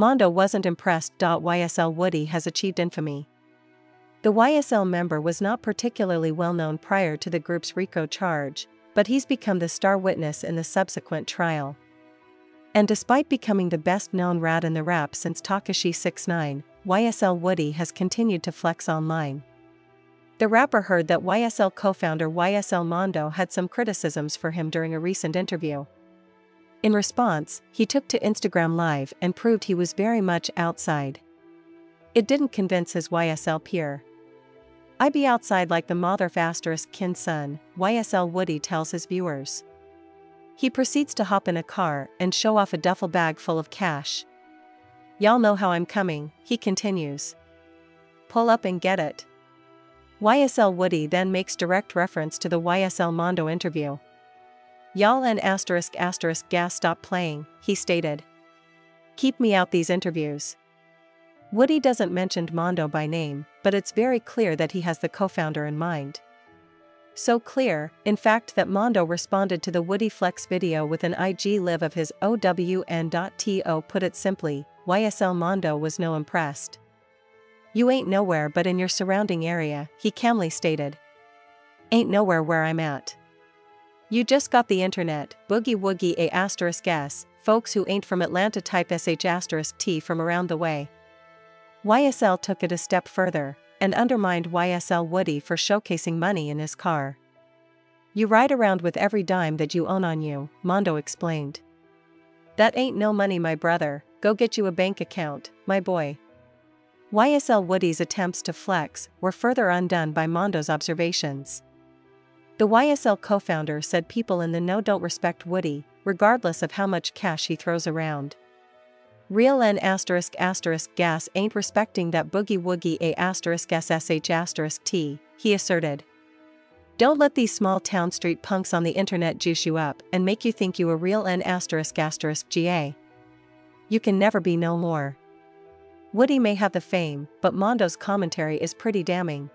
Mondo wasn't impressed. YSL Woody has achieved infamy. The YSL member was not particularly well known prior to the group's RICO charge, but he's become the star witness in the subsequent trial. And despite becoming the best known rat in the rap since Tekashi 69, YSL Woody has continued to flex online. The rapper heard that YSL co founder YSL Mondo had some criticisms for him during a recent interview. In response, he took to Instagram Live and proved he was very much outside. It didn't convince his YSL peer. I be outside like the mother asterisk kin son, YSL Woody tells his viewers. He proceeds to hop in a car and show off a duffel bag full of cash. Y'all know how I'm coming, he continues. Pull up and get it. YSL Woody then makes direct reference to the YSL Mondo interview. Y'all and asterisk asterisk gas stop playing, he stated. Keep me out these interviews. Woody doesn't mention Mondo by name, but it's very clear that he has the co-founder in mind. So clear, in fact that Mondo responded to the Woody Flex video with an IG live of his OWN.to put it simply, YSL Mondo was no impressed. You ain't nowhere but in your surrounding area, he calmly stated. Ain't nowhere where I'm at. You just got the internet, boogie woogie a asterisk s, folks who ain't from Atlanta type sh asterisk t from around the way. YSL took it a step further, and undermined YSL Woody for showcasing money in his car. You ride around with every dime that you own on you, Mondo explained. That ain't no money my brother, go get you a bank account, my boy. YSL Woody's attempts to flex were further undone by Mondo's observations. The YSL co founder said people in the know don't respect Woody, regardless of how much cash he throws around. Real N asterisk asterisk gas ain't respecting that boogie woogie a asterisk ssh asterisk t, he asserted. Don't let these small town street punks on the internet juice you up and make you think you a real N asterisk asterisk ga. You can never be no more. Woody may have the fame, but Mondo's commentary is pretty damning.